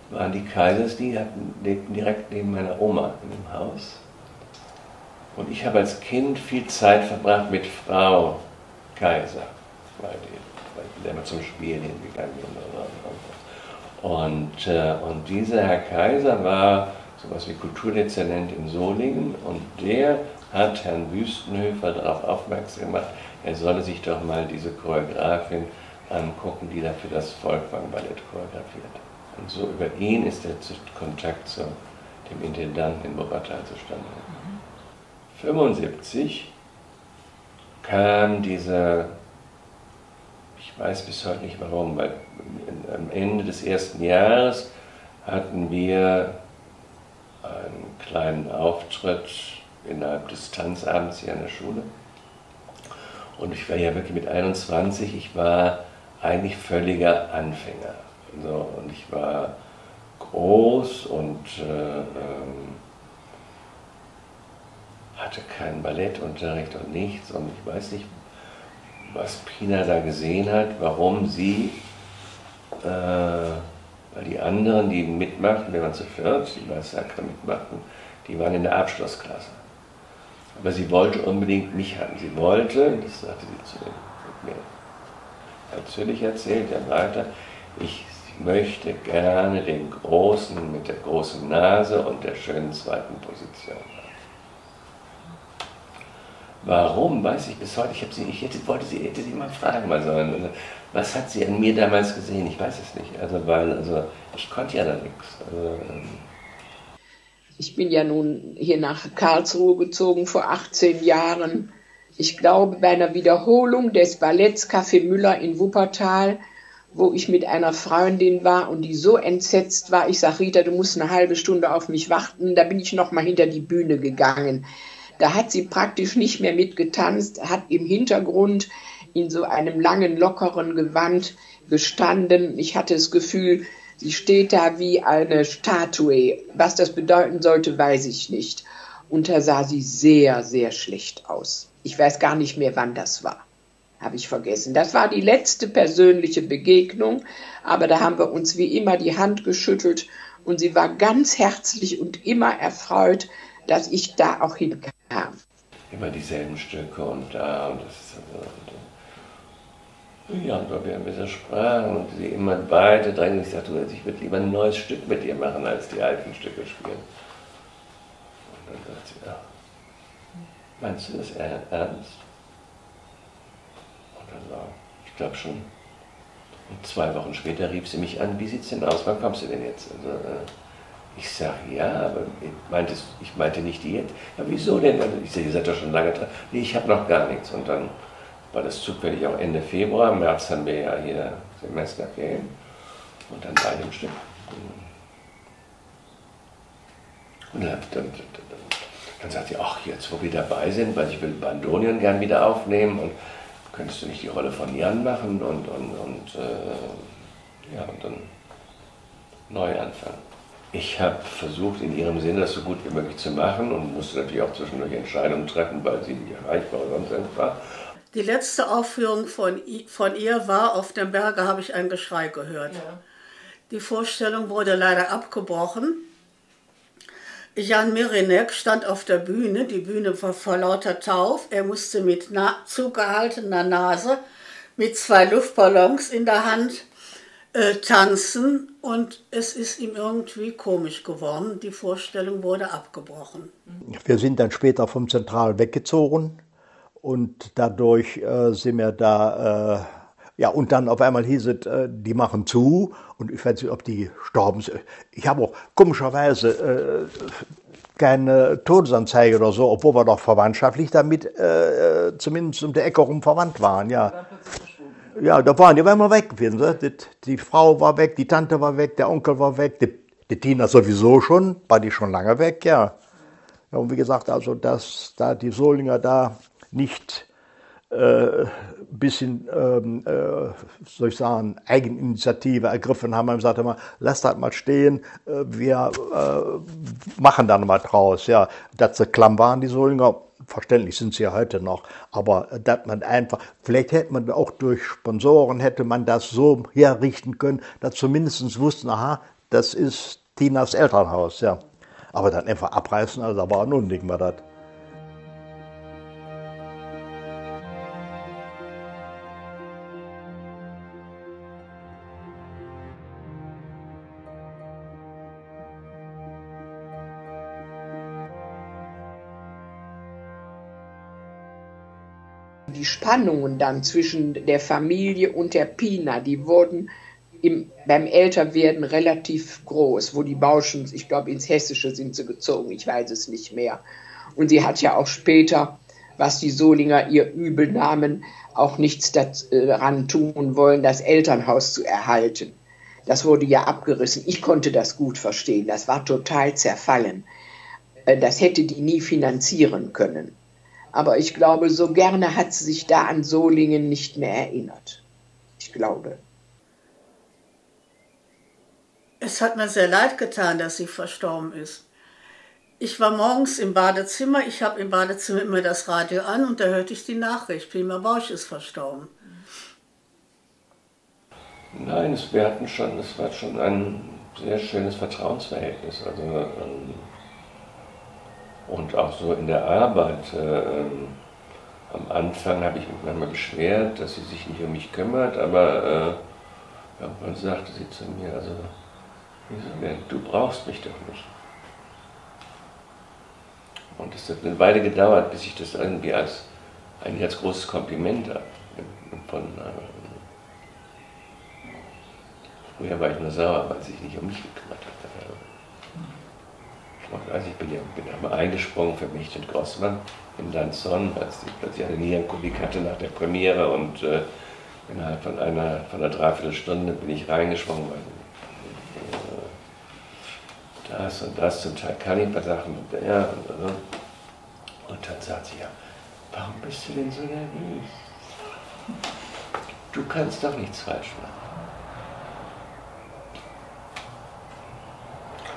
waren die Kaisers, die hatten, lebten direkt neben meiner Oma in dem Haus. Und ich habe als Kind viel Zeit verbracht mit Frau Kaiser, weil, die, weil ich immer zum Spielen hingegangen bin. Und, äh, und dieser Herr Kaiser war sowas wie Kulturdezernent in Solingen und der hat Herrn Wüstenhöfer darauf aufmerksam gemacht, er solle sich doch mal diese Choreografin angucken, die da für das Volkwang Ballett choreografiert. Und so über ihn ist der Kontakt zu dem Intendanten in Wuppertal zustande gekommen. 1975 kam dieser, ich weiß bis heute nicht warum, weil am Ende des ersten Jahres hatten wir einen kleinen Auftritt innerhalb des Tanzabends hier an der Schule. Und ich war ja wirklich mit 21, ich war eigentlich völliger Anfänger. So, und ich war groß und äh, ähm, hatte keinen Ballettunterricht und nichts. Und ich weiß nicht, was Pina da gesehen hat, warum sie, äh, weil die anderen, die mitmachten, wir waren zu viert, die bei mitmachten, die waren in der Abschlussklasse. Aber sie wollte unbedingt mich haben. Sie wollte, das sagte sie zu mir natürlich erzählt, er weiter, ich möchte gerne den Großen mit der großen Nase und der schönen zweiten Position haben. Warum, weiß ich bis heute. Ich, sie, ich hätte, wollte sie, hätte sie mal fragen mal sollen. Was hat sie an mir damals gesehen? Ich weiß es nicht. Also, weil, also, ich konnte ja da nichts. Also, ähm ich bin ja nun hier nach Karlsruhe gezogen vor 18 Jahren. Ich glaube, bei einer Wiederholung des Balletts Café Müller in Wuppertal, wo ich mit einer Freundin war und die so entsetzt war, ich sage, Rita, du musst eine halbe Stunde auf mich warten, da bin ich noch mal hinter die Bühne gegangen. Da hat sie praktisch nicht mehr mitgetanzt, hat im Hintergrund in so einem langen, lockeren Gewand gestanden. Ich hatte das Gefühl, sie steht da wie eine Statue. Was das bedeuten sollte, weiß ich nicht. Und da sah sie sehr, sehr schlecht aus. Ich weiß gar nicht mehr, wann das war. Habe ich vergessen. Das war die letzte persönliche Begegnung, aber da haben wir uns wie immer die Hand geschüttelt und sie war ganz herzlich und immer erfreut, dass ich da auch hinkam. Immer dieselben Stücke und da und das ist also, ja, und weil wir ein bisschen sprachen und sie immer weiter drängen, ich sagte, ich würde lieber ein neues Stück mit ihr machen, als die alten Stücke spielen. Und dann sagt sie, ja, meinst du das ernst? Ich glaube schon. Und zwei Wochen später rief sie mich an, wie sieht es denn aus, wann kommst du denn jetzt? Also, äh, ich sage, ja, aber ich meinte, ich meinte nicht die jetzt. Ja, wieso denn? Also ich sage, ihr seid doch schon lange dran. Nee, ich habe noch gar nichts. Und dann war das zufällig auch Ende Februar. Im März haben wir ja hier Semesterferien. Und dann bei dem Stück. Und dann, dann, dann, dann sagt sie, ach, jetzt wo wir dabei sind, weil ich will Bandonion gern wieder aufnehmen und könntest du nicht die Rolle von Jan machen und, und, und äh, ja, und dann neu anfangen. Ich habe versucht, in ihrem Sinne das so gut wie möglich zu machen und musste natürlich auch zwischendurch Entscheidungen treffen, weil sie nicht erreichbar oder sonst irgendwas war. Die letzte Aufführung von, von ihr war, auf dem Berge habe ich ein Geschrei gehört. Ja. Die Vorstellung wurde leider abgebrochen. Jan Mirinek stand auf der Bühne, die Bühne war vor lauter Tauf. Er musste mit na zugehaltener Nase, mit zwei Luftballons in der Hand äh, tanzen und es ist ihm irgendwie komisch geworden. Die Vorstellung wurde abgebrochen. Wir sind dann später vom Zentral weggezogen und dadurch äh, sind wir da, äh, ja, und dann auf einmal hieß es, äh, die machen zu und ich weiß nicht, ob die gestorben sind. Ich habe auch komischerweise äh, keine Todesanzeige oder so, obwohl wir doch verwandtschaftlich damit äh, zumindest um die Ecke rum verwandt waren, ja. Ja, da waren die waren immer weg gewesen. Die, die, Frau war weg, die Tante war weg, der Onkel war weg, die, die Tina sowieso schon, war die schon lange weg, ja. ja und wie gesagt, also dass da die Solinger da nicht äh, bisschen, ähm, äh, soll ich sagen, Eigeninitiative ergriffen haben. Man sagt immer, lass das mal stehen, äh, wir äh, machen dann mal draus. Ja, dass sie klamm waren, die Solinger, verständlich sind sie ja heute noch, aber dass man einfach, vielleicht hätte man auch durch Sponsoren, hätte man das so herrichten können, dass zumindest wussten, aha, das ist Tinas Elternhaus, ja. Aber dann einfach abreißen, also da war ein Unding war das. Die Spannungen dann zwischen der Familie und der Pina, die wurden im, beim Älterwerden relativ groß, wo die Bauschen, ich glaube, ins Hessische sind sie gezogen, ich weiß es nicht mehr. Und sie hat ja auch später, was die Solinger ihr übel nahmen, auch nichts daran tun wollen, das Elternhaus zu erhalten. Das wurde ja abgerissen. Ich konnte das gut verstehen. Das war total zerfallen. Äh, das hätte die nie finanzieren können. Aber ich glaube, so gerne hat sie sich da an Solingen nicht mehr erinnert. Ich glaube. Es hat mir sehr leid getan, dass sie verstorben ist. Ich war morgens im Badezimmer, ich habe im Badezimmer immer das Radio an und da hörte ich die Nachricht, Prima Bausch ist verstorben. Nein, es, wir hatten schon, es war schon ein sehr schönes Vertrauensverhältnis. Also, ähm, und auch so in der Arbeit. Äh, am Anfang habe ich mich manchmal beschwert, dass sie sich nicht um mich kümmert, aber äh, irgendwann sagte sie zu mir, also, du brauchst mich doch nicht. Und es hat eine Weile gedauert, bis ich das irgendwie als, eigentlich als großes Kompliment von, äh, Früher war ich nur sauer, weil sie sich nicht um mich gekümmert hat. Also ich bin ja bin einmal eingesprungen für mich und Grossmann in Lanzon, als ich plötzlich eine Nierenkolik hatte nach der Premiere und äh, innerhalb von einer, von einer Dreiviertelstunde bin ich reingesprungen, weil äh, das und das, zum Teil kann ich paar Sachen und ja, und, und dann sagt sie ja, warum bist du denn so nervös? Du kannst doch nichts falsch machen.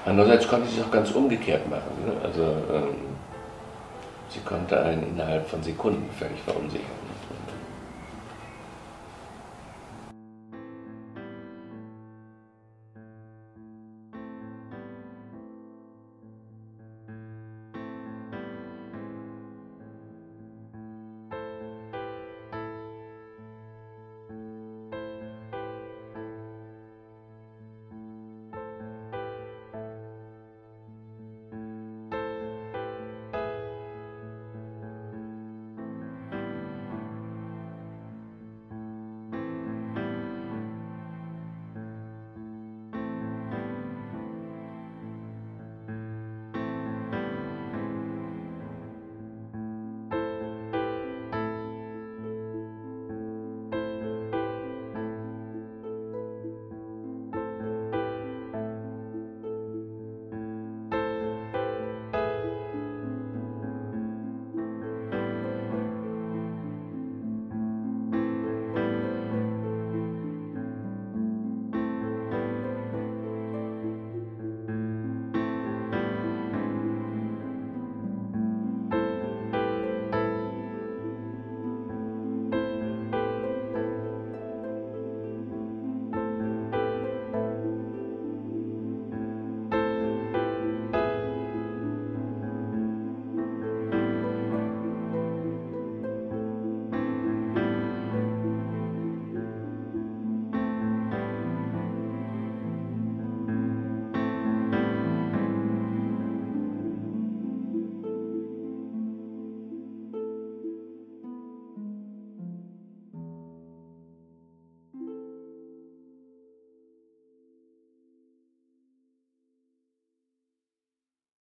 Andererseits konnte sie es auch ganz umgekehrt machen. Ne? Also ähm, sie konnte einen innerhalb von Sekunden völlig verunsichern.